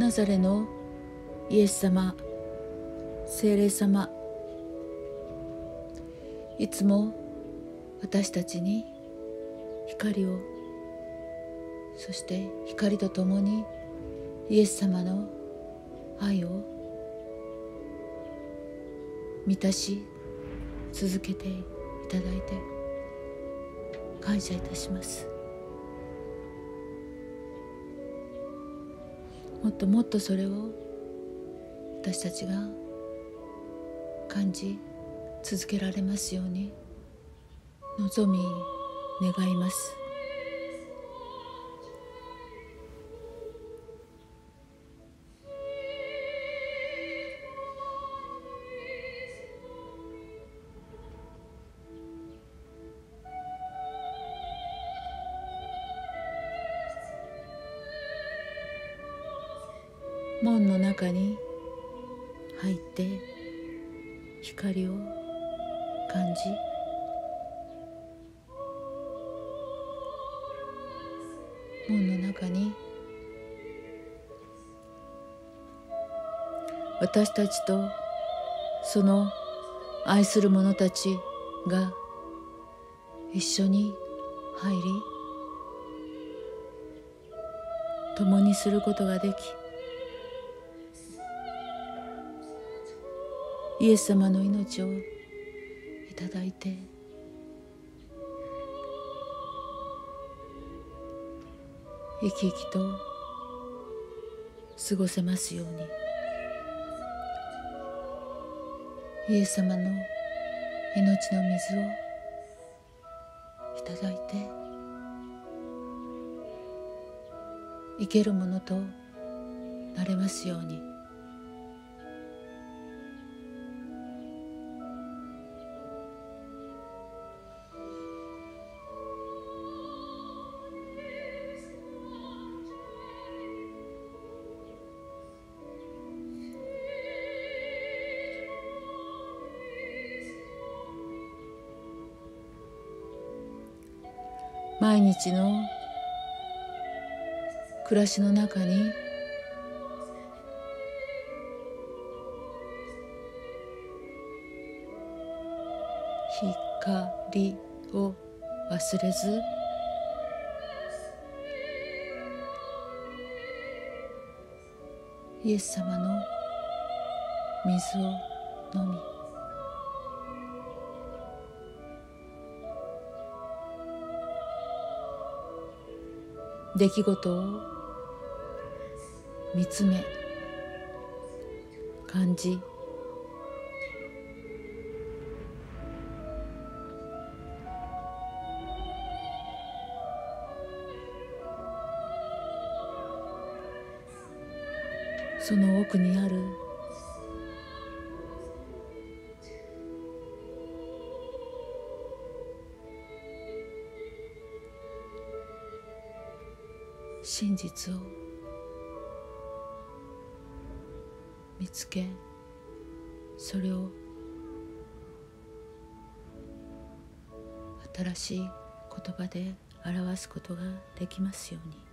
ナザレのイエス様聖霊様。いつも私たちに光をそして光とともにイエス様の愛を満たし続けていただいて感謝いたします。もっともっとそれを私たちが感じ続けられますように望み願います。門の中に入って光を感じ門の中に私たちとその愛する者たちが一緒に入り共にすることができイエス様の命をいただいて。生き生きと過ごせますように。イエス様の命の水をいただいて。生けるものとなれますように。毎日の暮らしの中に光を忘れずイエス様の水を飲み出来事を見つめ感じ。その奥にある真実を見つけそれを新しい言葉で表すことができますように。